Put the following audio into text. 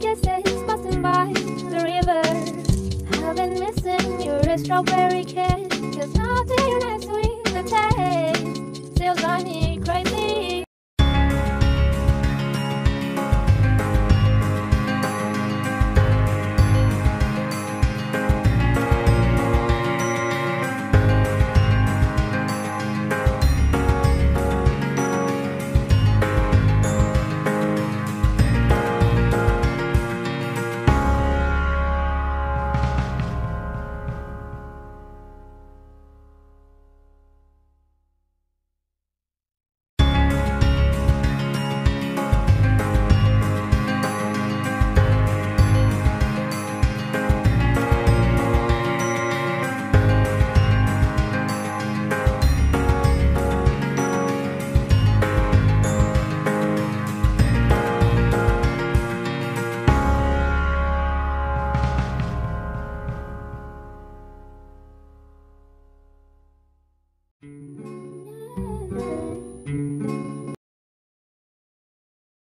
Kisses busting by the river. I've been missing your strawberry kiss. Cause nothing is sweet the taste.